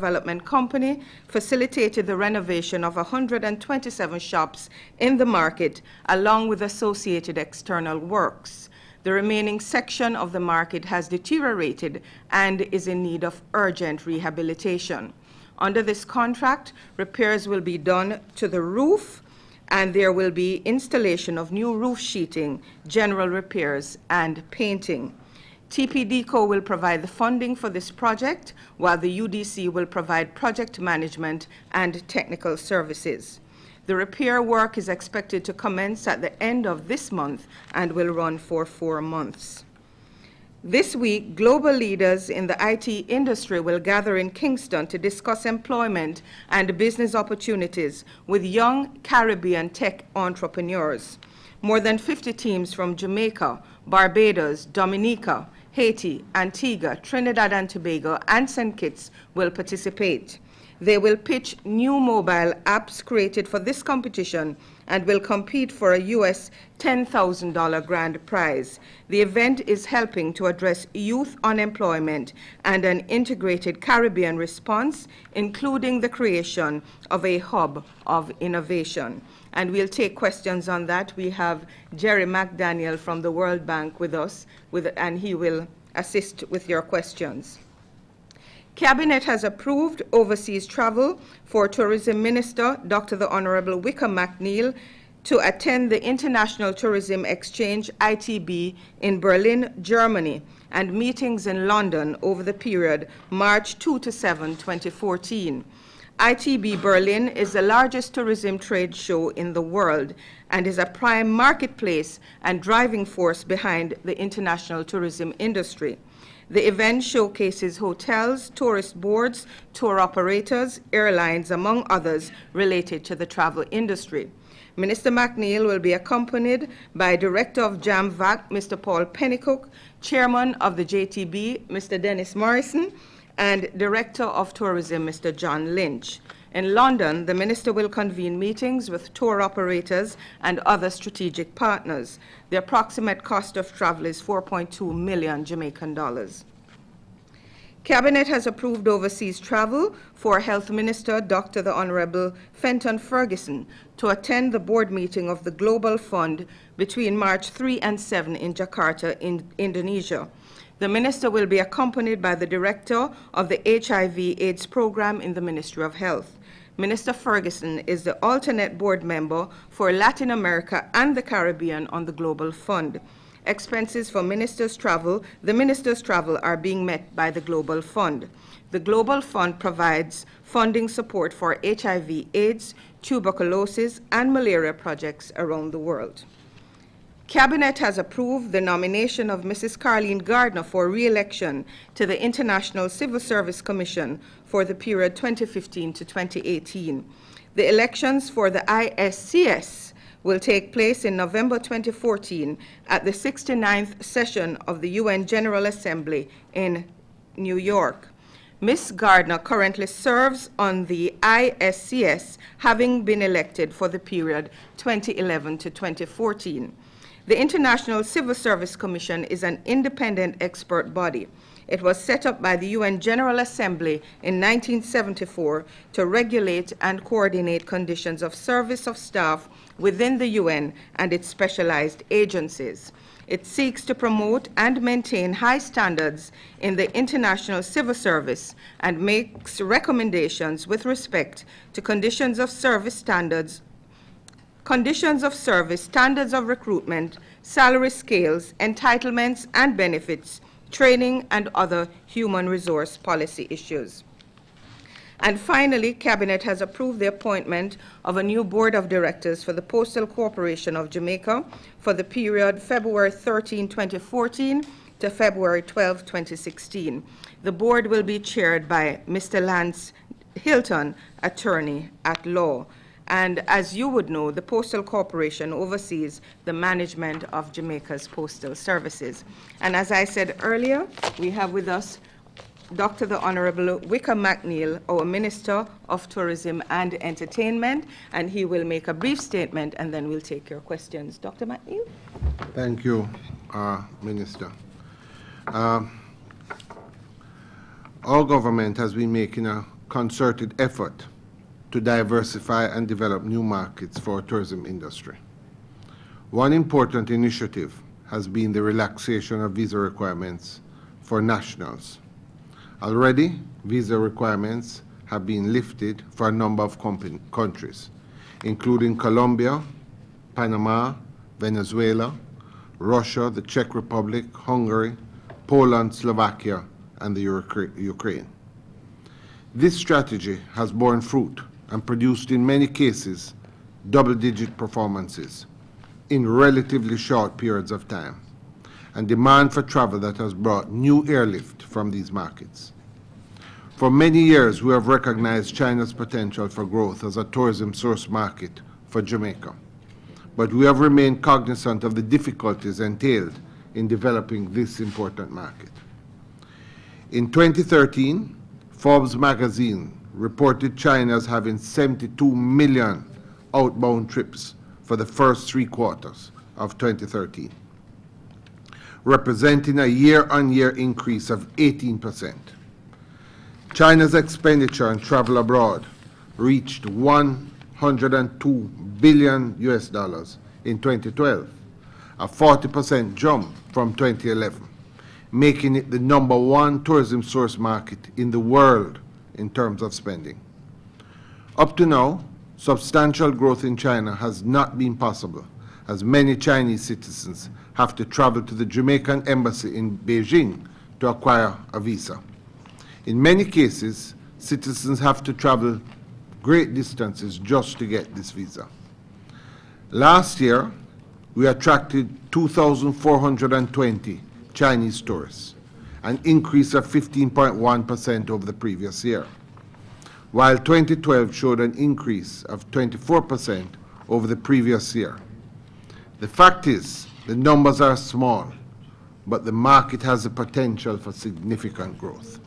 Development Company facilitated the renovation of 127 shops in the market, along with associated external works. The remaining section of the market has deteriorated and is in need of urgent rehabilitation. Under this contract, repairs will be done to the roof, and there will be installation of new roof sheeting, general repairs, and painting. TPDCO will provide the funding for this project, while the UDC will provide project management and technical services. The repair work is expected to commence at the end of this month and will run for four months. This week, global leaders in the IT industry will gather in Kingston to discuss employment and business opportunities with young Caribbean tech entrepreneurs. More than 50 teams from Jamaica, Barbados, Dominica, Haiti, Antigua, Trinidad and Tobago, and St. Kitts will participate. They will pitch new mobile apps created for this competition and will compete for a US $10,000 grand prize. The event is helping to address youth unemployment and an integrated Caribbean response, including the creation of a hub of innovation. And we'll take questions on that. We have Jerry McDaniel from the World Bank with us, with, and he will assist with your questions. Cabinet has approved overseas travel for Tourism Minister Dr. the Honorable Wykeham McNeill to attend the International Tourism Exchange ITB in Berlin, Germany, and meetings in London over the period March 2 to 7, 2014. ITB Berlin is the largest tourism trade show in the world and is a prime marketplace and driving force behind the international tourism industry. The event showcases hotels, tourist boards, tour operators, airlines, among others related to the travel industry. Minister McNeill will be accompanied by Director of JAMVAC, Mr. Paul Pennicook, Chairman of the JTB, Mr. Dennis Morrison, and Director of Tourism, Mr. John Lynch. In London, the minister will convene meetings with tour operators and other strategic partners. The approximate cost of travel is 4.2 million Jamaican dollars. Cabinet has approved overseas travel for Health Minister Dr. the Honorable Fenton Ferguson to attend the board meeting of the Global Fund between March 3 and 7 in Jakarta, in Indonesia. The minister will be accompanied by the director of the HIV AIDS program in the Ministry of Health. Minister Ferguson is the alternate board member for Latin America and the Caribbean on the Global Fund. Expenses for ministers' travel, the ministers' travel are being met by the Global Fund. The Global Fund provides funding support for HIV, AIDS, tuberculosis, and malaria projects around the world. Cabinet has approved the nomination of Mrs. Carleen Gardner for re-election to the International Civil Service Commission for the period 2015 to 2018. The elections for the ISCS will take place in November 2014 at the 69th session of the UN General Assembly in New York. Ms. Gardner currently serves on the ISCS, having been elected for the period 2011 to 2014. The International Civil Service Commission is an independent expert body. It was set up by the UN General Assembly in 1974 to regulate and coordinate conditions of service of staff within the UN and its specialized agencies. It seeks to promote and maintain high standards in the international civil service and makes recommendations with respect to conditions of service standards, conditions of service, standards of recruitment, salary scales, entitlements and benefits, training, and other human resource policy issues. And finally, Cabinet has approved the appointment of a new board of directors for the Postal Corporation of Jamaica for the period February 13, 2014 to February 12, 2016. The board will be chaired by Mr. Lance Hilton, attorney at law. And as you would know, the Postal Corporation oversees the management of Jamaica's postal services. And as I said earlier, we have with us Dr. the Honorable Wykeham McNeill, our Minister of Tourism and Entertainment, and he will make a brief statement and then we'll take your questions. Dr. McNeill? Thank you, uh, Minister. Uh, our government has been making a concerted effort to diversify and develop new markets for our tourism industry. One important initiative has been the relaxation of visa requirements for nationals. Already, visa requirements have been lifted for a number of countries, including Colombia, Panama, Venezuela, Russia, the Czech Republic, Hungary, Poland, Slovakia, and the Ukraine. This strategy has borne fruit and produced in many cases double-digit performances in relatively short periods of time and demand for travel that has brought new airlift from these markets. For many years, we have recognized China's potential for growth as a tourism source market for Jamaica, but we have remained cognizant of the difficulties entailed in developing this important market. In 2013, Forbes magazine reported China as having 72 million outbound trips for the first three quarters of 2013 representing a year-on-year increase of 18%. China's expenditure on travel abroad reached 102 billion US dollars in 2012, a 40% jump from 2011, making it the number one tourism source market in the world in terms of spending. Up to now, substantial growth in China has not been possible, as many Chinese citizens have to travel to the Jamaican embassy in Beijing to acquire a visa. In many cases, citizens have to travel great distances just to get this visa. Last year, we attracted 2,420 Chinese tourists, an increase of 15.1% over the previous year, while 2012 showed an increase of 24% over the previous year. The fact is, the numbers are small, but the market has the potential for significant growth.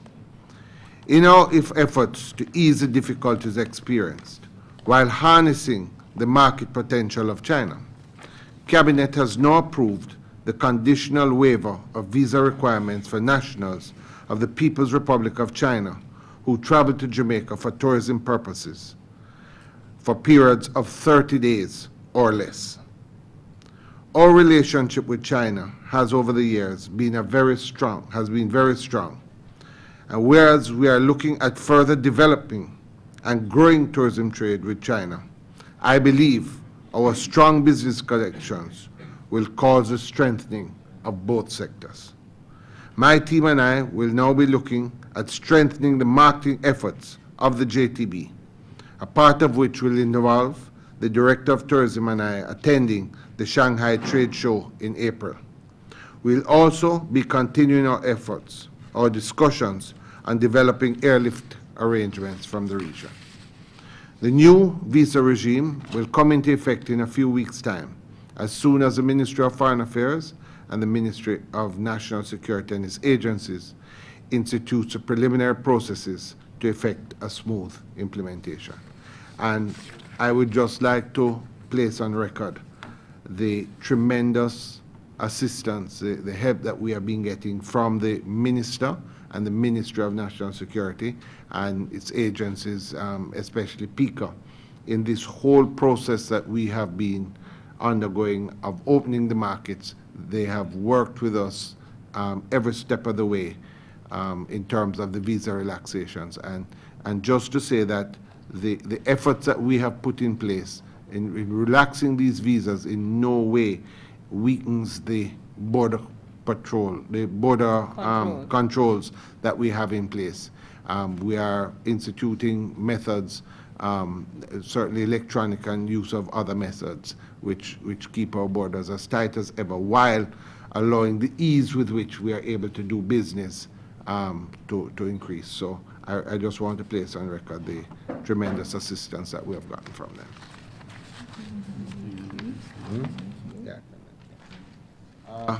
In our efforts to ease the difficulties experienced while harnessing the market potential of China, Cabinet has now approved the conditional waiver of visa requirements for nationals of the People's Republic of China who travel to Jamaica for tourism purposes for periods of 30 days or less. Our relationship with China has over the years been a very strong, has been very strong. And whereas we are looking at further developing and growing tourism trade with China, I believe our strong business connections will cause a strengthening of both sectors. My team and I will now be looking at strengthening the marketing efforts of the JTB, a part of which will involve the Director of Tourism and I attending the Shanghai Trade Show in April. We'll also be continuing our efforts, our discussions on developing airlift arrangements from the region. The new visa regime will come into effect in a few weeks' time, as soon as the Ministry of Foreign Affairs and the Ministry of National Security and its agencies institute the preliminary processes to effect a smooth implementation. And I would just like to place on record the tremendous assistance, the, the, help that we have been getting from the Minister and the Ministry of National Security and its agencies, um, especially PICA, in this whole process that we have been undergoing of opening the markets. They have worked with us um, every step of the way um, in terms of the visa relaxations. And, and just to say that the, the efforts that we have put in place in, in relaxing these visas in no way weakens the border patrol, the border Control. um, controls that we have in place. Um, we are instituting methods, um, certainly electronic and use of other methods, which, which keep our borders as tight as ever, while allowing the ease with which we are able to do business um, to, to increase. So I, I just want to place on record the tremendous assistance that we have gotten from them. Yeah. Uh,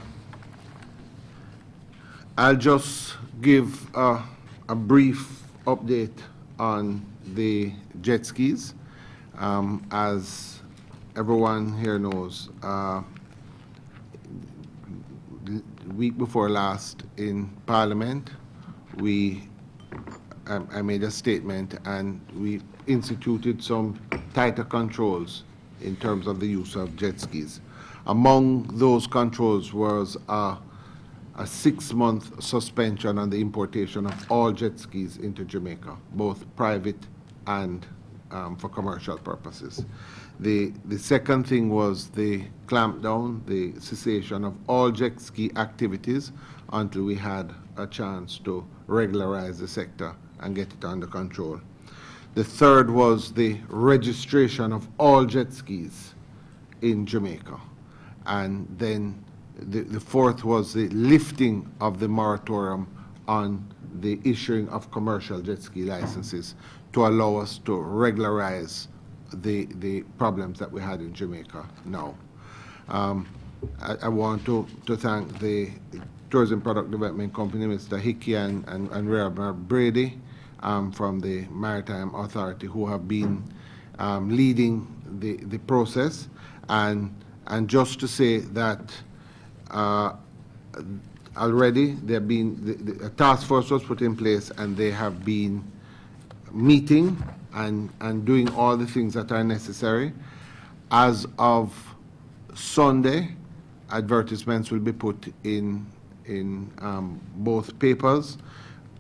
I'll just give uh, a brief update on the jet skis. Um, as everyone here knows, uh, week before last in Parliament, we I, I made a statement and we instituted some tighter controls in terms of the use of jet skis. Among those controls was uh, a six-month suspension on the importation of all jet skis into Jamaica, both private and um, for commercial purposes. The, the second thing was the clampdown, the cessation of all jet ski activities until we had a chance to regularize the sector and get it under control. The third was the registration of all jet skis in Jamaica. And then the, the fourth was the lifting of the moratorium on the issuing of commercial jet ski licenses to allow us to regularize the, the problems that we had in Jamaica now. Um, I, I, want to, to thank the Tourism Product Development Company, Mr. Hickey and, and, and Brady um, from the Maritime Authority who have been um, leading the, the process. And, and just to say that uh, already there have been, the, the, a task force was put in place and they have been meeting and, and doing all the things that are necessary. As of Sunday, advertisements will be put in, in um, both papers,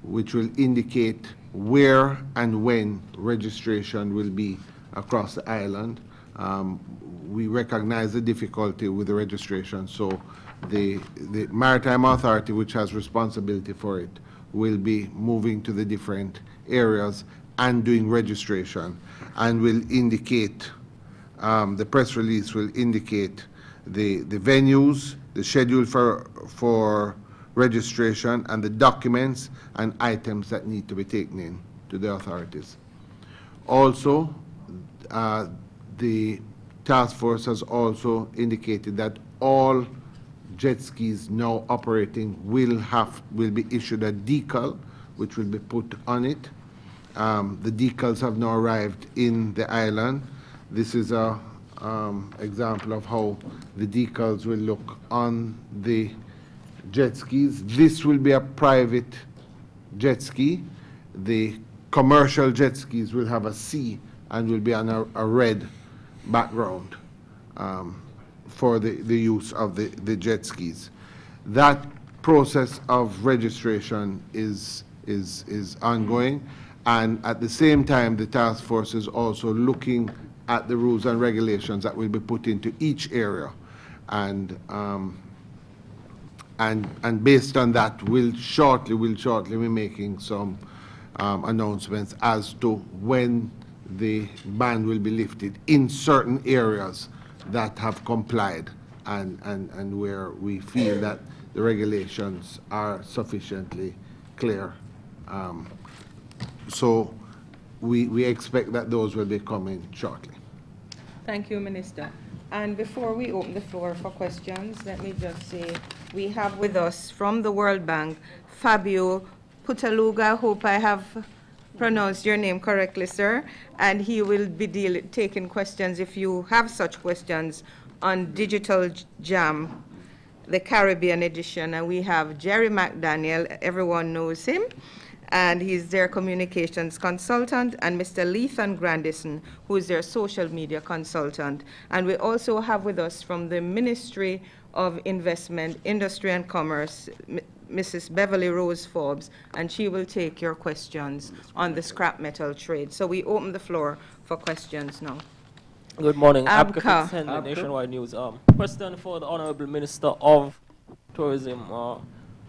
which will indicate where and when registration will be across the island. Um, we recognize the difficulty with the registration, so the, the Maritime Authority, which has responsibility for it, will be moving to the different areas and doing registration and will indicate, um, the press release will indicate the, the venues, the schedule for, for registration, and the documents and items that need to be taken in to the authorities. Also, uh, the task force has also indicated that all jet skis now operating will have will be issued a decal which will be put on it um, the decals have now arrived in the island. This is a um, example of how the decals will look on the jet skis. This will be a private jet ski. The commercial jet skis will have a C and will be on a, a red background um, for the, the use of the, the jet skis. That process of registration is, is, is ongoing. And at the same time, the task force is also looking at the rules and regulations that will be put into each area. And, um, and, and based on that, we'll shortly, we'll shortly be making some um, announcements as to when the ban will be lifted in certain areas that have complied and, and, and where we feel that the regulations are sufficiently clear. Um, so we, we expect that those will be coming shortly. Thank you, Minister. And before we open the floor for questions, let me just say we have with us from the World Bank Fabio Pittaluga. Hope I have pronounced your name correctly, sir. And he will be deal, taking questions if you have such questions on Digital Jam, the Caribbean edition. And we have Jerry McDaniel, everyone knows him and he's their communications consultant, and Mr. Lethan Grandison, who is their social media consultant. And we also have with us from the Ministry of Investment, Industry and Commerce, Mrs. Beverly Rose Forbes, and she will take your questions on the scrap metal trade. So we open the floor for questions now. Good morning. Abka. Abka. Nationwide News. Um, question for the Honorable Minister of Tourism. Uh,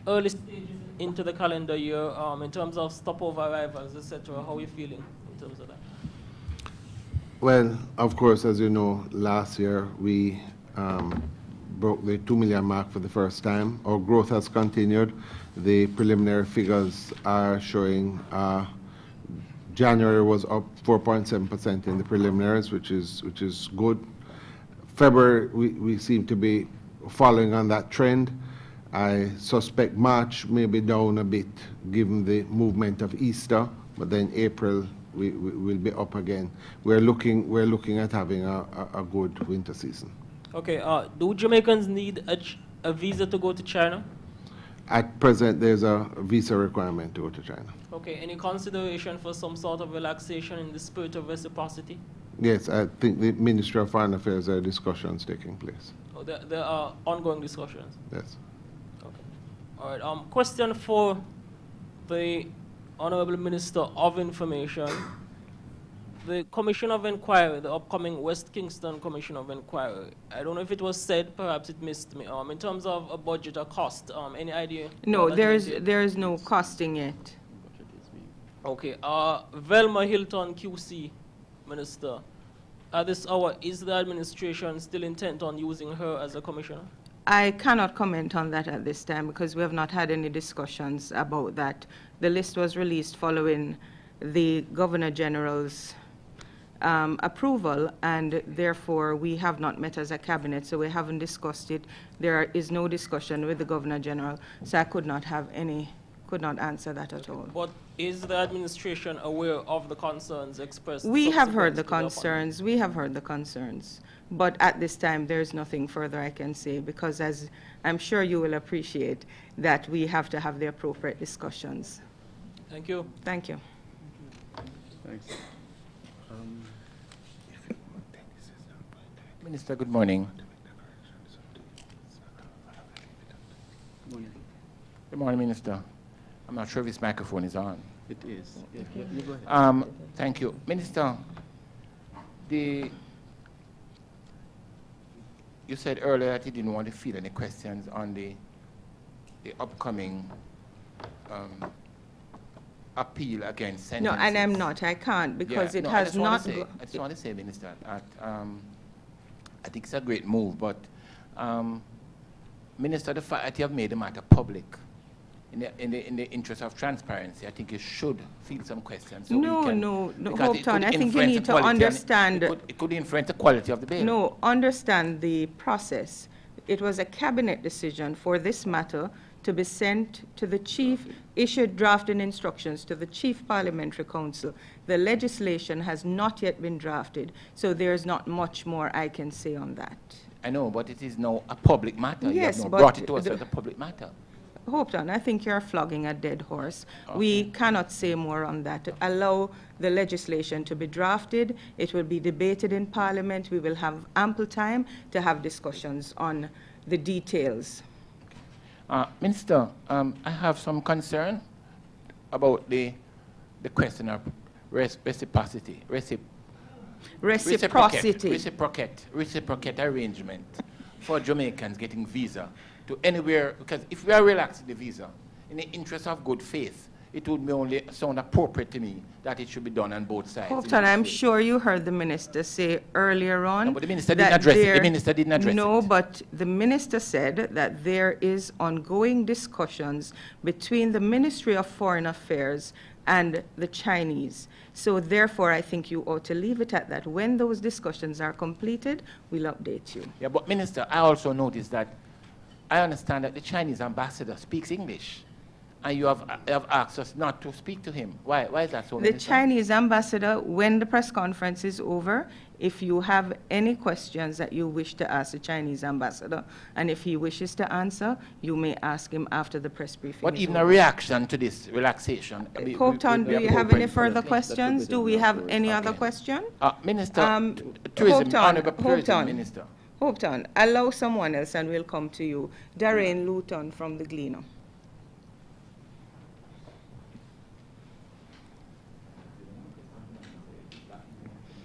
early stages into the calendar year um, in terms of stopover arrivals, etc. How are you feeling in terms of that? Well, of course, as you know, last year we um, broke the 2 million mark for the first time. Our growth has continued. The preliminary figures are showing uh, January was up 4.7% in the preliminaries, which is, which is good. February, we, we seem to be following on that trend. I suspect March may be down a bit given the movement of Easter, but then April we, we will be up again. We're looking, we're looking at having a, a, a good winter season. Okay, uh, do Jamaicans need a, a, visa to go to China? At present, there's a visa requirement to go to China. Okay, any consideration for some sort of relaxation in the spirit of reciprocity? Yes, I think the Ministry of Foreign Affairs, there are discussions taking place. Oh, there, there are ongoing discussions. Yes. Okay. All right. Um, question for the Honorable Minister of Information. The Commission of Inquiry, the upcoming West Kingston Commission of Inquiry. I don't know if it was said, perhaps it missed me. Um, in terms of a budget or cost, um, any idea? No, there is, there is no costing yet. Okay. Uh, Velma Hylton, QC Minister. At this hour, is the administration still intent on using her as a commissioner? I cannot comment on that at this time because we have not had any discussions about that. The list was released following the Governor General's um, approval, and therefore we have not met as a cabinet, so we haven't discussed it. There is no discussion with the Governor General, so I could not have any, could not answer that at all. But is the administration aware of the concerns expressed? We have heard the concerns, we have heard the concerns, but at this time, there is nothing further I can say, because as I'm sure you will appreciate, that we have to have the appropriate discussions. Thank you. Thank you. Thanks. Um, Minister, good morning. morning. Good morning, Minister. I'm not sure if this microphone is on. It is. Yeah, you- you. Um, thank you. Minister, the, you said earlier that you didn't want to field any questions on the, the upcoming um, appeal against No, and I'm not, I can't, because Yeah, it no, I has just wanna not, say- I just want to say, Minister, that um, I think it's a great move, but um, Minister, the fact that you have made the matter public, in the, in the, in the interest of transparency, I think you should field some questions. so No, can- no, no, because Hope it Town, could I think you need to quality and it- understand- It could, it could influence the quality of the bail. no, understand the process. It was a cabinet decision for this matter to be sent to the chief, issued drafting instructions to the chief parliamentary counsel. The legislation has not yet been drafted, so there's not much more I can say on that. I know, but it is now a public matter. you Yes, have now brought it to us as a public matter. Hope Town, I think you're flogging a dead horse. We cannot say more on that. Allow the legislation to be drafted. It will be debated in Parliament. We will have ample time to have discussions on the details. Uh, Minister, um, I have some concern about the, the question of reciprocity, recip- Reciprocity. Reciprocate, reciprocate arrangement for Jamaicans getting visa to anywhere, because if we are relaxing the visa, in the interest of good faith, it would be only sound appropriate to me that it should be done on both sides. Hope in Town, good I'm sure you heard the minister say earlier on. No, but the minister didn't address it. The minister didn't address No, it. but the minister said that there is ongoing discussions between the Ministry of Foreign Affairs and the Chinese. So therefore, I think you ought to leave it at that. When those discussions are completed, we'll update you. Yeah, but Minister, I also noticed that I understand that the Chinese ambassador speaks English, and you have, have asked us not to speak to him. Why, why is that so, The Minister? Chinese ambassador, when the press conference is over, if you have any questions that you wish to ask the Chinese ambassador, and if he wishes to answer, you may ask him after the press briefing But is even a reaction to this relaxation. we- we- Hope Town, we- do you have any further questions? Do we have any other question? Uh, Minister, Um, t- tourism, Hope Town, Honorable Hope Tourism Town. Minister. Hope Town, allow someone else and we'll come to you. Darren Luton from the Gleaner.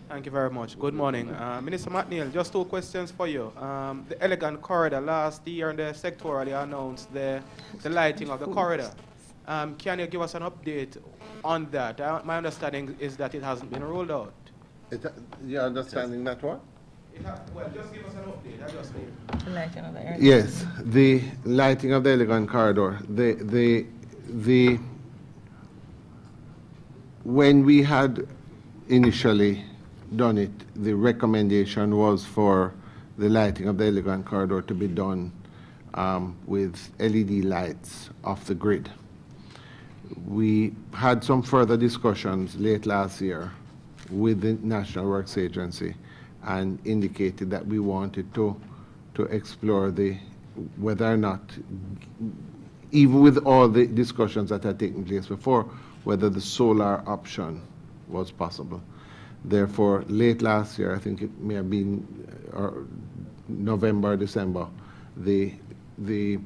Thank you very much. Good morning. Uh, Minister McNeill, just two questions for you. Um, the Elegant Corridor, last year in the sectoral, they announced the, the lighting of the corridor. Um, can you give us an update on that? Uh, my understanding is that it hasn't been rolled out. Is that- You understanding that one? Well, just give us an update. I just need. Yes, the lighting of the Elegant Corridor, the, the, the, when we had initially done it, the recommendation was for the lighting of the Elegant Corridor to be done um, with LED lights off the grid. We had some further discussions late last year with the National Works Agency and indicated that we wanted to, to explore the, whether or not even with all the discussions that had taken place before, whether the solar option was possible. Therefore, late last year, I think it may have been uh, or November, December, the, the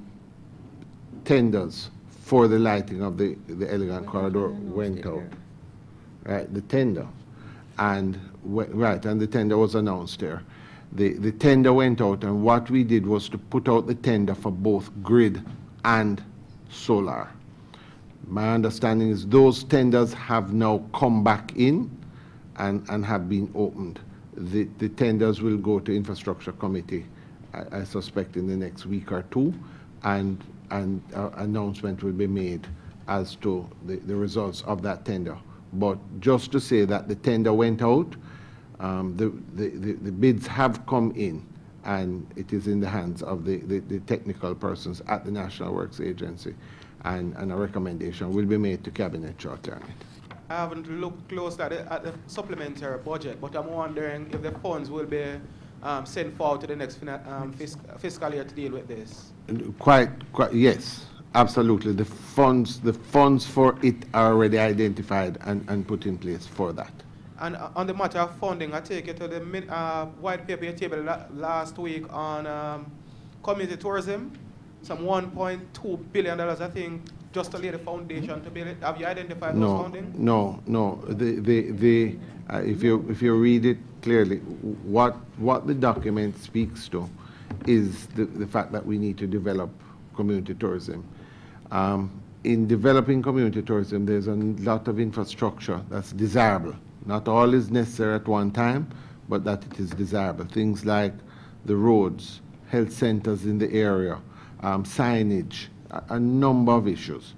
tenders for the lighting of the, the Elegant Corridor went out. Right, the tender. And, right, and the tender was announced there. The, the tender went out, and what we did was to put out the tender for both grid and solar. My understanding is those tenders have now come back in and, and have been opened. The, the tenders will go to infrastructure committee, I, I suspect in the next week or two, and, and uh, announcement will be made as to the, the results of that tender. But just to say that the tender went out, um, the, the, the, bids have come in, and it is in the hands of the, the, the technical persons at the National Works Agency, and, and a recommendation will be made to cabinet shortly it. I haven't looked close at the, at the supplementary budget, but I'm wondering if the funds will be um, sent forward to the next um, fisc- fiscal year to deal with this. Quite, quite, yes, absolutely. The funds, the funds for it are already identified and, and put in place for that. And uh, on the matter of funding, I take it to the min- uh, white paper you tabled last week on um, community tourism, some 1.2 billion dollars, I think, just to lay the foundation to build it. Have you identified those No, funding? no, no. The, the, the, uh, if you, if you read it clearly, what, what the document speaks to is the, the fact that we need to develop community tourism. Um, in developing community tourism, there's a lot of infrastructure that's desirable. Not all is necessary at one time, but that it is desirable. Things like the roads, health centers in the area, um, signage, a, number of issues.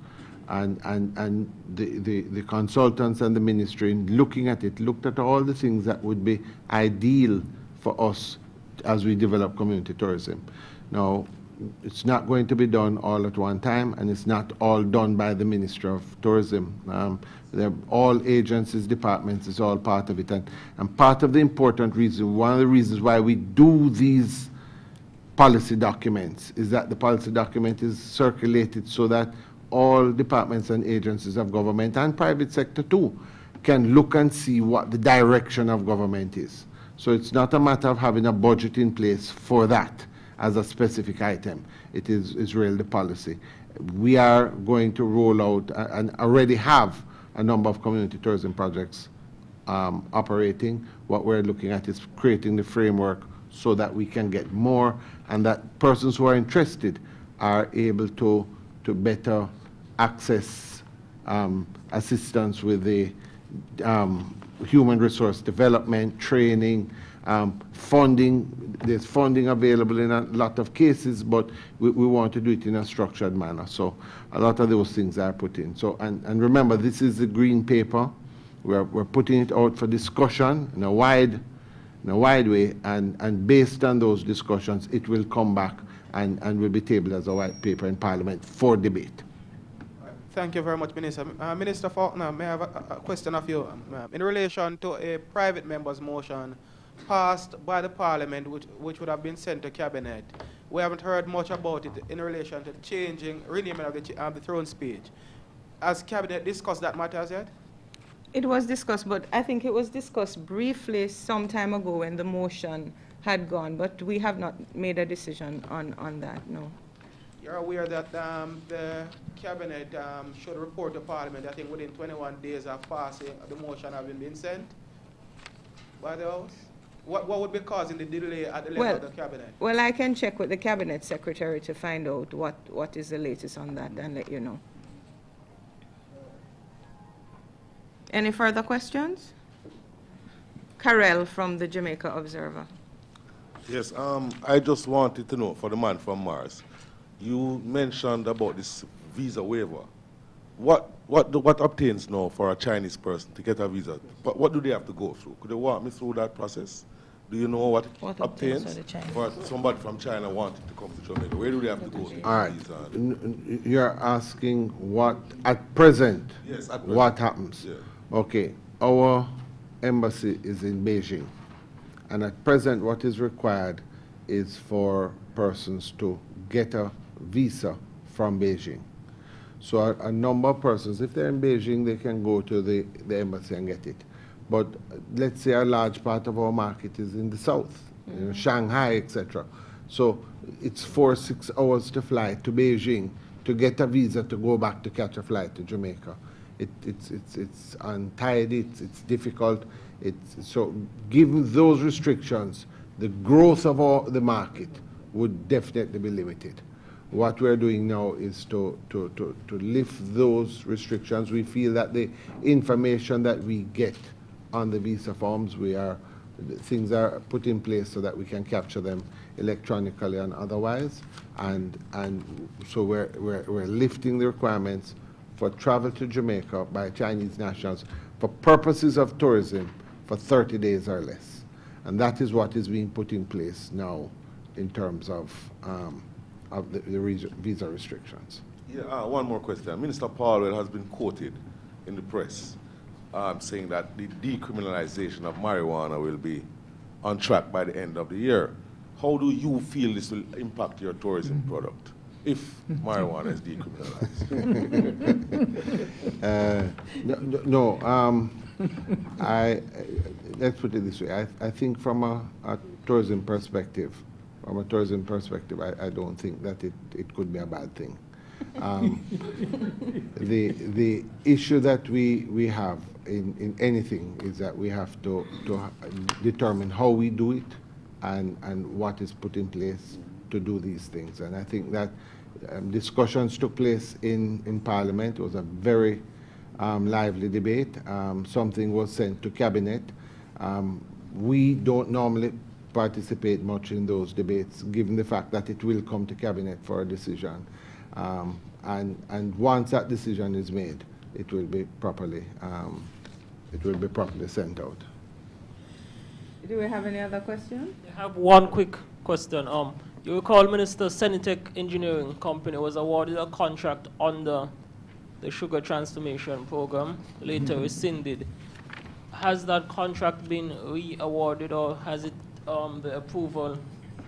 And, and, and the, the, the consultants and the ministry, in looking at it, looked at all the things that would be ideal for us as we develop community tourism. Now, it's not going to be done all at one time, and it's not all done by the Ministry of Tourism. Um, all agencies, departments, is all part of it. And, and part of the important reason, one of the reasons why we do these policy documents is that the policy document is circulated so that all departments and agencies of government and private sector too can look and see what the direction of government is. So it's not a matter of having a budget in place for that as a specific item. It is, is really the policy. We are going to roll out uh, and already have a number of community tourism projects um, operating. What we're looking at is creating the framework so that we can get more and that persons who are interested are able to, to better access um, assistance with the um, human resource development, training, um, funding. There's funding available in a lot of cases, but we, we want to do it in a structured manner. So a lot of those things are put in. So, and, and remember, this is the green paper. We're, we're putting it out for discussion in a wide, in a wide way, and, and based on those discussions, it will come back and, and will be tabled as a white paper in Parliament for debate. Thank you very much, Minister. Uh, Minister Falconer, may I have a, a question of you? Um, in relation to a private member's motion passed by the Parliament, which, which would have been sent to Cabinet, we haven't heard much about it in relation to changing, renaming of the, the throne speech. Has Cabinet discussed that matter as yet? It was discussed, but I think it was discussed briefly some time ago when the motion had gone, but we have not made a decision on, on that, no. You're aware that um, the Cabinet um, should report to Parliament, I think within 21 days of passing the motion having been sent by the House? What, what would be causing the delay at the level Well- of the Cabinet? Well, I can check with the cabinet secretary to find out what, what is the latest on that and let you know. Any further questions? Karel from the Jamaica Observer. Yes, um, I just wanted to know for the man from Mars. You mentioned about this visa waiver. What what do, what obtains now for a Chinese person to get a visa? But what do they have to go through? Could you walk me through that process? Do you know what, What obtains obtains for the Chinese? for somebody from China wanting to come to Jamaica? Where do they have to go to get All visa? N- n- You're asking what, at present? Yes, at What happens? Yeah. Okay, our embassy is in Beijing. And at present, what is required is for persons to get a visa from Beijing. So a, a number of persons, if they're in Beijing, they can go to the, the embassy and get it. But let's say a large part of our market is in the south, you know, mm. Shanghai, etc. So it's four, six hours to fly to Beijing to get a visa to go back to catch a flight to Jamaica. It, it's, it's, it's untidy, it's, it's difficult. It's, so given those restrictions, the growth of the market would definitely be limited. What we're doing now is to, to, to, to lift those restrictions. We feel that the information that we get on the visa forms, we are, things are put in place so that we can capture them electronically and otherwise. And, and so we're, we're, we're lifting the requirements for travel to Jamaica by Chinese nationals for purposes of tourism for 30 days or less. And that is what is being put in place now in terms of, um, of the, the visa restrictions. Yeah, uh, one more question. Minister Paulwell has been quoted in the press um, saying that the decriminalization of marijuana will be on track by the end of the year. How do you feel this will impact your tourism product if marijuana is decriminalized? Uh, no, no, no, um, I, uh, let's put it this way. I, I think from a, a tourism perspective, from a tourism perspective, I, I don't think that it, it could be a bad thing. Um, the, the issue that we, we have in, in anything is that we have to, to determine how we do it and, and what is put in place to do these things. And I think that um, discussions took place in, in Parliament. It was a very um, lively debate. Um, something was sent to Cabinet. Um, we don't normally participate much in those debates, given the fact that it will come to Cabinet for a decision. Um, and, and once that decision is made, it will be properly, um, it will be properly sent out. Do we have any other questions? I have one quick question. Um, you recall Minister Senitech Engineering Company was awarded a contract under the Sugar Transformation Program, later rescinded. Has that contract been re-awarded or has it, um, the approval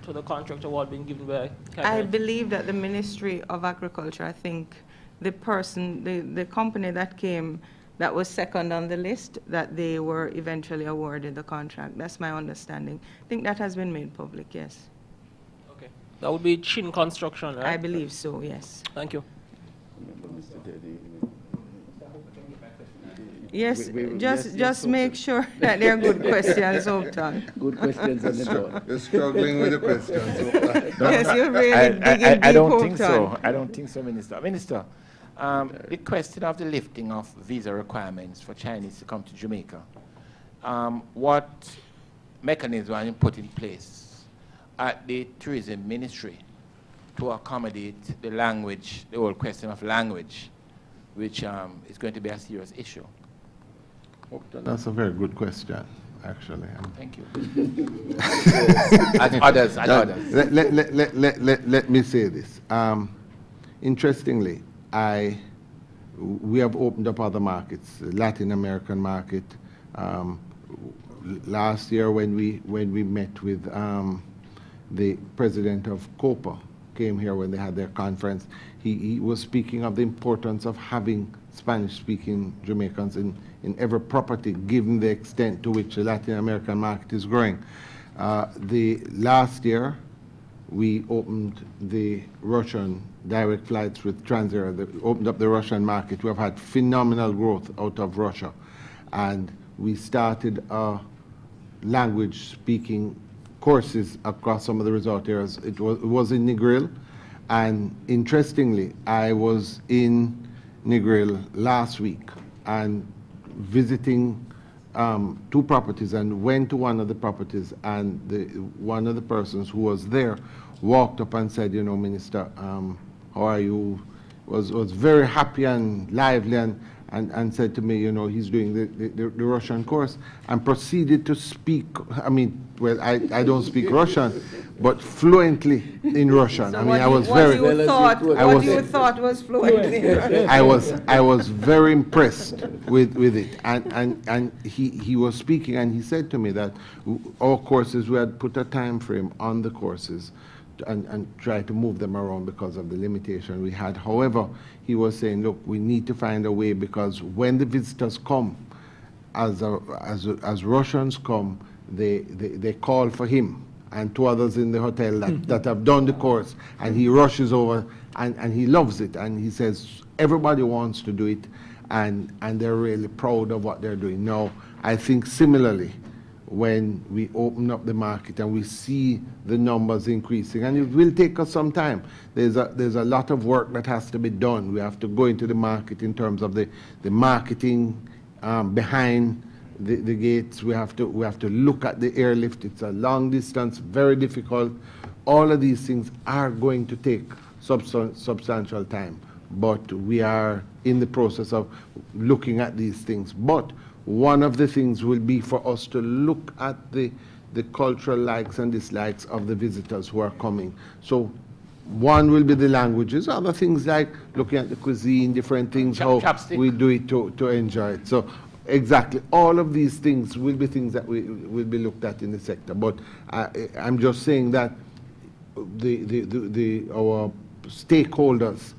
to the contract award been given by I believe that the Ministry of Agriculture, I think the person, the, the company that came, that was second on the list, that they were eventually awarded the contract. That's my understanding. I think that has been made public, yes. Okay. That would be Chin Construction, right? I believe so, yes. Thank you. Mr. Teddy, Yes, We- we- yes, just, yes, just Sultan. make sure that they're good questions, Sultan. Good questions on the board. You're struggling with the questions. Yes, you're really I, digging I, I, deep, I don't think Sultan. so. I don't think so, Minister. Minister, um, the question of the lifting of visa requirements for Chinese to come to Jamaica, um, what mechanism are you put in place at the tourism ministry to accommodate the language, the whole question of language, which um, is going to be a serious issue? That's a very good question, actually. Thank you. others, others. Let, let, let, let, let, let, let me say this. Um, interestingly, I, we have opened up other markets, Latin American market. Um, last year when we, when we met with um, the president of COPA, came here when they had their conference, he, he was speaking of the importance of having Spanish-speaking Jamaicans in, in every property, given the extent to which the Latin American market is growing. Uh, the last year, we opened the Russian direct flights with Transaero, that opened up the Russian market. We have had phenomenal growth out of Russia. And we started a language speaking courses across some of the resort areas. It was, it was in Negril. And interestingly, I was in Negril last week and visiting um, two properties and went to one of the properties and the, one of the persons who was there walked up and said, you know, Minister, um, how are you? Was, was very happy and lively and, and, and said to me, you know, he's doing the, the, the, the Russian course and proceeded to speak, I mean, well, I, I don't speak Russian, but fluently in Russian. So I mean, what I you- was what very, you Well, thought, it I what was- you thought was fluently. I was I was very impressed with, with it, and and and he, he was speaking, and he said to me that all courses we had put a time frame on the courses and, and try to move them around because of the limitation we had. However, he was saying, look, we need to find a way because when the visitors come, as, a, as, a- as Russians come, they, they, they call for him and two others in the hotel that, hmm. that have done the course, and he rushes over and, and he loves it, and he says everybody wants to do it, and, and they're really proud of what they're doing. Now, I think similarly, when we open up the market and we see the numbers increasing, and it will take us some time. There's a, there's a lot of work that has to be done. We have to go into the market in terms of the, the marketing um, behind the, the gates. We have, to, we have to look at the airlift. It's a long distance, very difficult. All of these things are going to take substan- substantial time, but we are in the process of looking at these things. But one of the things will be for us to look at the, the cultural likes and dislikes of the visitors who are coming. So one will be the languages, other things like looking at the cuisine, different things, Chop- how chopstick. we do it to, to enjoy it. So exactly, all of these things will be things that we will be looked at in the sector. But I, I'm just saying that the, the, the, the our stakeholders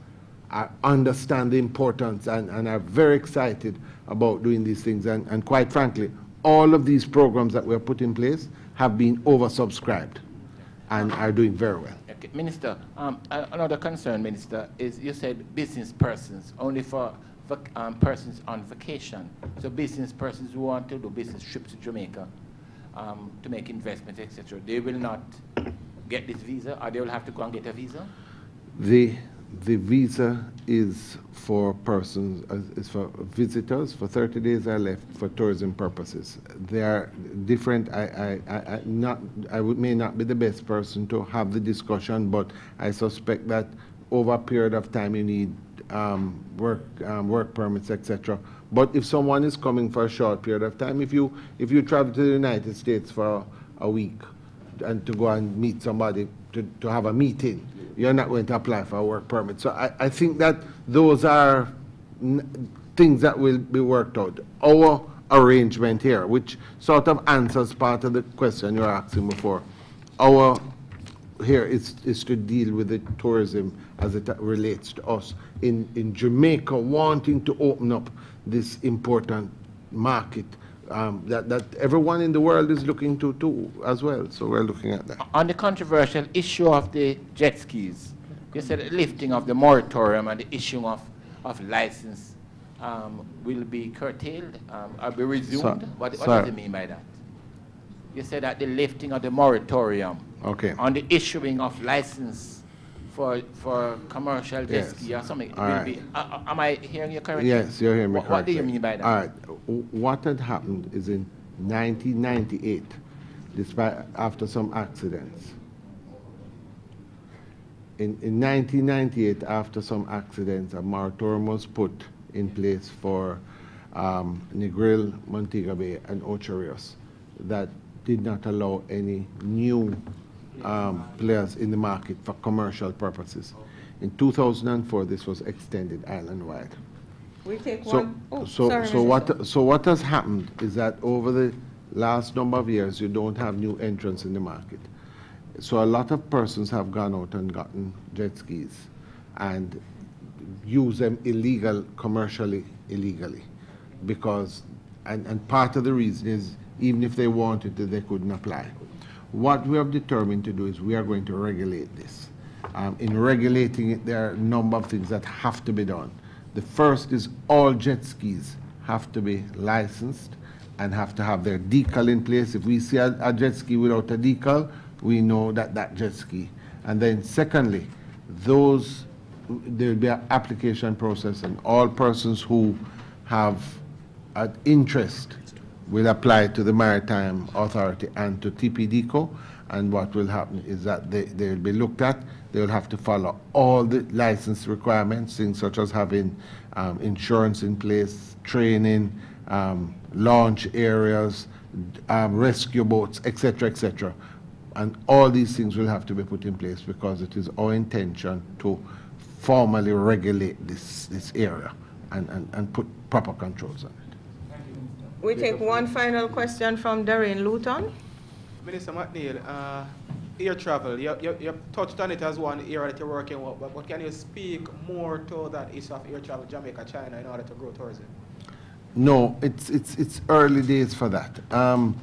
are, understand the importance and, and are very excited about doing these things. And, and quite frankly, all of these programs that we have put in place have been oversubscribed and are doing very well. Okay, Minister, um, another concern, Minister, is you said business persons, only for vac- um, persons on vacation. So business persons who want to do business trips to Jamaica um, to make investments, etc., they will not get this visa, or they will have to go and get a visa? The, the visa is for persons, uh, is for visitors for 30 days or left for tourism purposes. They are different. I, I, I, not, I would, may not be the best person to have the discussion, but I suspect that over a period of time you need um, work, um, work permits, etc. But if someone is coming for a short period of time, if you, if you travel to the United States for a week, and to go and meet somebody to, to have a meeting, you're not going to apply for a work permit. So I, I think that those are things that will be worked out. Our arrangement here, which sort of answers part of the question you were asking before, our here is, is to deal with the tourism as it relates to us. In, in Jamaica, wanting to open up this important market um, that, that everyone in the world is looking to too as well. So we're looking at that. On the controversial issue of the jet skis, you said the lifting of the moratorium and the issuing of, of license um, will be curtailed, um, or be resumed? Sir, what, what sir. does it mean by that? You said that the lifting of the moratorium Okay. on the issuing of license for, for commercial jet Yes. ski or something All right. be, uh, am I hearing you correctly? Yes, you're hearing me What, what do you mean by that? All right. What had happened is in 1998, despite after some accidents. In, in 1998, after some accidents, a moratorium was put in place for um, Negril, Montego Bay, and Ocho Rios that did not allow any new um, players in the market for commercial purposes. In 2004, this was extended island-wide. We take So, one. Oh, so, sorry, so Mr. what, so what has happened is that over the last number of years, you don't have new entrants in the market. So a lot of persons have gone out and gotten jet skis and use them illegal, commercially illegally, because, and, and part of the reason is even if they wanted to, they couldn't apply. What we have determined to do is we are going to regulate this. Um, in regulating it, there are a number of things that have to be done. The first is all jet skis have to be licensed and have to have their decal in place. If we see a, a jet ski without a decal, we know that that jet ski. And then secondly, those, there will be an application process and all persons who have an interest will apply to the Maritime Authority and to TPDCO. And what will happen is that they, they will be looked at. They will have to follow all the license requirements, things such as having um, insurance in place, training, um, launch areas, um, rescue boats, etc., etc. And all these things will have to be put in place because it is our intention to formally regulate this, this area and, and, and put proper controls on it. We take one final question from Daraine Luton. Minister McNeill, uh, air travel. You, you, you touched on it as one area that you're working with, but, but can you speak more to that issue of air travel, Jamaica, China, in order to grow tourism? No, it's, it's, it's early days for that. Um,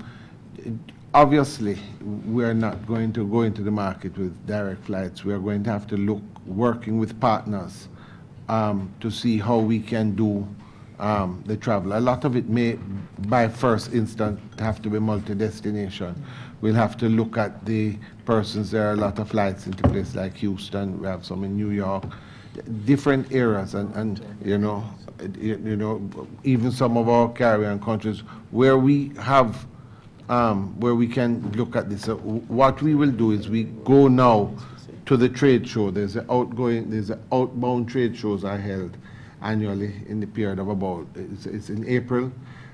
obviously, we're not going to go into the market with direct flights. We are going to have to look, working with partners um, to see how we can do um, the travel. A lot of it may, by first instant, have to be multi-destination. We'll have to look at the persons. There are a lot of flights into places like Houston. We have some in New York, different areas, and, and you know, you, you know, even some of our Caribbean countries where we have, um, where we can look at this. So what we will do is we go now to the trade show. There's an outgoing, there's an outbound trade shows are held annually in the period of about, it's, it's in April.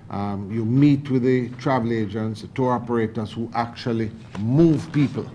Um, you meet with the travel agents, the tour operators who actually move people.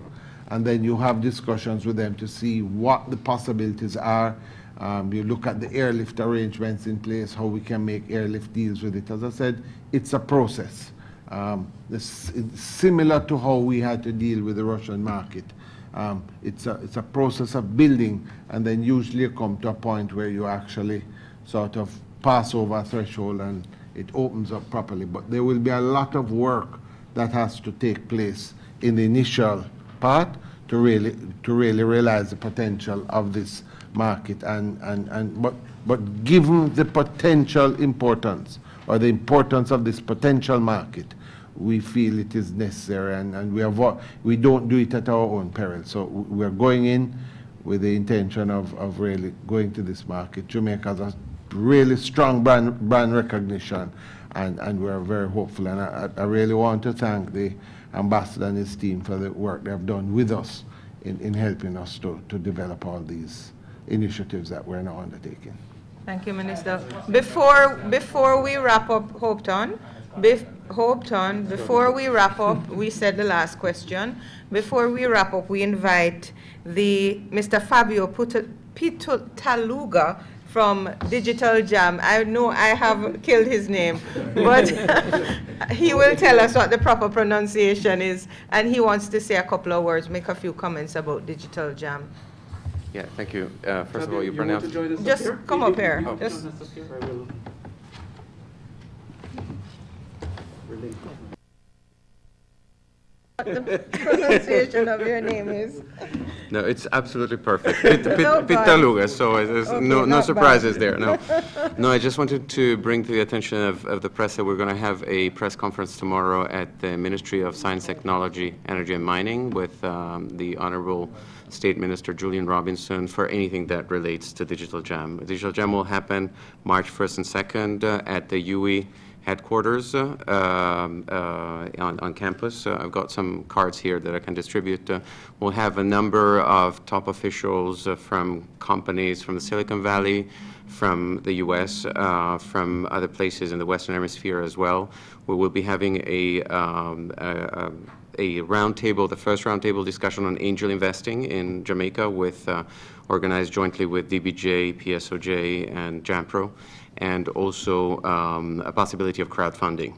And then you have discussions with them to see what the possibilities are. Um, you look at the airlift arrangements in place, how we can make airlift deals with it. As I said, it's a process. Um, it's similar to how we had to deal with the Russian market. Um, it's, a, it's a process of building, and then usually you come to a point where you actually sort of pass over a threshold and it opens up properly. But there will be a lot of work that has to take place in the initial part to really, to really realize the potential of this market. And, and, and, but, but given the potential importance or the importance of this potential market, we feel it is necessary and, and we, avo- we don't do it at our own peril. So we're going in with the intention of, of really going to this market. Jamaica a really strong brand, brand recognition and, and we're very hopeful. And I, I really want to thank the ambassador and his team for the work they've done with us in, in helping us to, to develop all these initiatives that we're now undertaking. Thank you, Minister. Before, before we wrap up Hopetown, bef- before we wrap up, we said the last question. Before we wrap up, we invite the, Mr. Fabio Pittaluga from Digital Jam. I know I have killed his name, but he will tell us what the proper pronunciation is, and he wants to say a couple of words, make a few comments about Digital Jam. Yeah, thank you. Uh, First of all, you pronounced, Just come up here. Oh. Just- What the pronunciation of your name is. no, it's absolutely perfect. Pit- Pit- No, Pittaluga, so there's Okay, no, no surprises bad. there, no. No, I just wanted to bring to the attention of, of the press that we're going to have a press conference tomorrow at the Ministry of Science, Technology, Energy and Mining with um, the Honorable State Minister Julian Robinson for anything that relates to Digital Jam. Digital Jam will happen March 1st and 2nd uh, at the UWI headquarters uh, um, uh, on, on campus. Uh, I've got some cards here that I can distribute. Uh, we'll have a number of top officials uh, from companies from the Silicon Valley, from the U.S., uh, from other places in the Western Hemisphere as well. We will be having a, um, a, a roundtable, the first roundtable discussion on angel investing in Jamaica with, organized jointly with DBJ, PSOJ, and JAMPRO, and also um, a possibility of crowdfunding.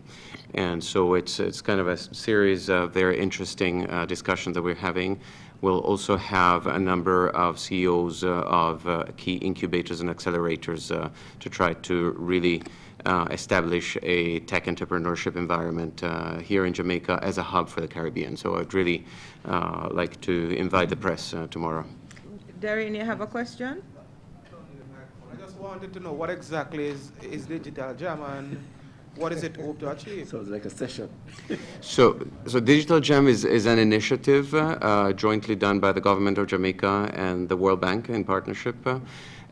And so it's, it's kind of a series of very interesting uh, discussions that we're having. We'll also have a number of CEOs uh, of uh, key incubators and accelerators uh, to try to really uh, establish a tech entrepreneurship environment uh, here in Jamaica as a hub for the Caribbean. So I'd really like to invite the press tomorrow. Daraine, you have a question? I wanted to know what exactly is, is Digital Jam and what is it hope to achieve? Sounds like a session. So, so Digital Jam is, is an initiative uh, jointly done by the government of Jamaica and the World Bank in partnership. Uh,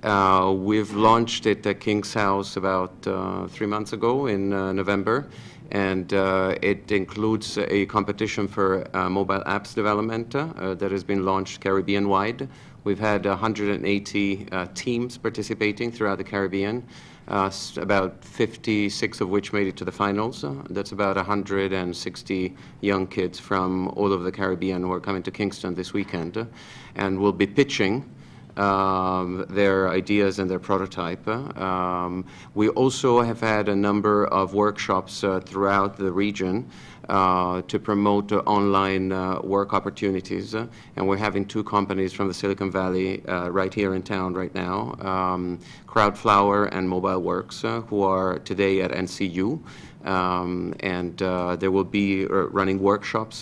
uh, we've launched it at King's House about uh, three months ago in uh, November, and uh, it includes a competition for uh, mobile apps development uh, that has been launched Caribbean-wide. We've had 180 uh, teams participating throughout the Caribbean, uh, about 56 of which made it to the finals. Uh, That's about 160 young kids from all over the Caribbean who are coming to Kingston this weekend, and will be pitching um, their ideas and their prototype. Um, we also have had a number of workshops uh, throughout the region uh, to promote uh, online uh, work opportunities. Uh, and we're having two companies from the Silicon Valley uh, right here in town right now, um, Crowdflower and Mobile Works, uh, who are today at NCU. Um, and there will be running workshops,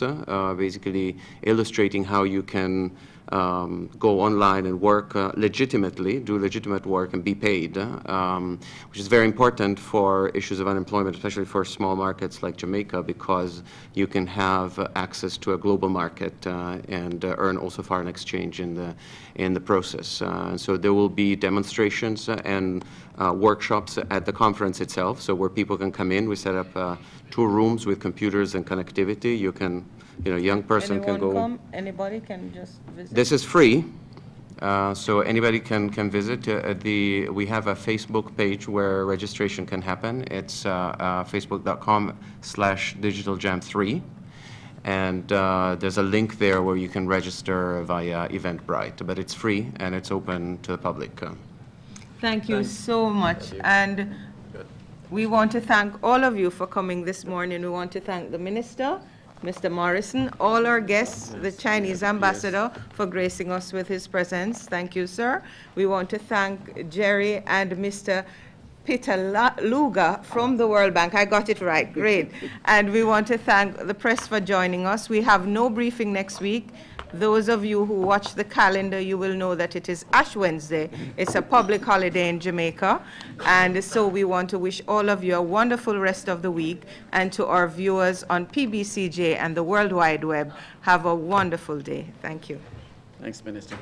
basically illustrating how you can um, go online and work uh, legitimately, do legitimate work and be paid, uh, um, which is very important for issues of unemployment, especially for small markets like Jamaica, because you can have access to a global market uh, and uh, earn also foreign exchange in the in the process. Uh, so there will be demonstrations and uh, workshops at the conference itself, so where people can come in. We set up two rooms with computers and connectivity. You can, you know, young person can Anyone go. come? Anybody can just visit? This is free, uh, so anybody can, can visit. Uh, the, we have a Facebook page where registration can happen. It's uh, uh, facebook.com slash digitaljam3. And uh, there's a link there where you can register via Eventbrite, but it's free and it's open to the public. Uh, Thank you so much. And we want to thank all of you for coming this morning. We want to thank the minister, Mr. Morrison, all our guests, the Chinese ambassador for gracing us with his presence. Thank you, sir. We want to thank Jerry and Mr. Peter Luga from the World Bank. I got it right, great. And we want to thank the press for joining us. We have no briefing next week. Those of you who watch the calendar, you will know that it is Ash Wednesday. It's a public holiday in Jamaica. And so we want to wish all of you a wonderful rest of the week. And to our viewers on PBCJ and the World Wide Web, have a wonderful day. Thank you. Thanks, Minister.